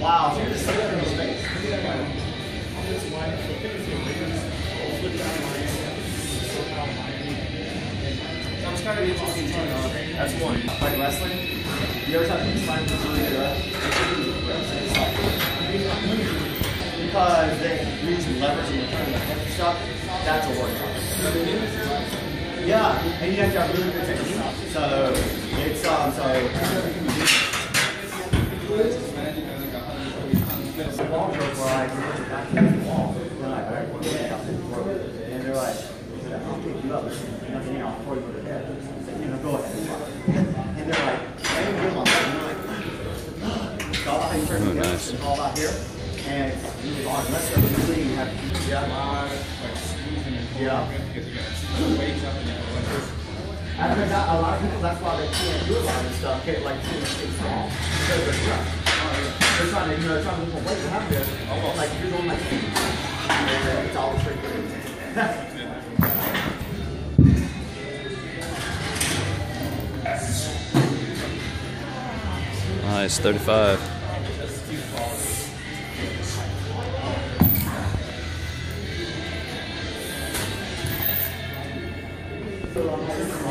Wow, in space. That was kind of interesting too. That's one. Like wrestling, you ever have to slime? It's like- Because they use and return the stuff, that's a workout. Yeah, and you have to have really good technique. So it's um so joke where I put your back against the wall. They're like, all right, what do you think? And they're like, I'll pick you up. And, you know, before you to bed. I said, you know, go ahead. And they're like, I ain't good on that. And I'm like, so I'll Oh, nice. and all out here. And it's really hard. Unless they're really you have to, yeah. lot of like squeezing and pulling Yeah. because you got weights up and you have. I think that a lot of people, that's why they can't do a lot of this stuff, get like too too strong. Because they're crushed. They're trying to, you know, they're trying to lift weight to have this. Almost like you're going like, it's all through. Nice, 35. So, um,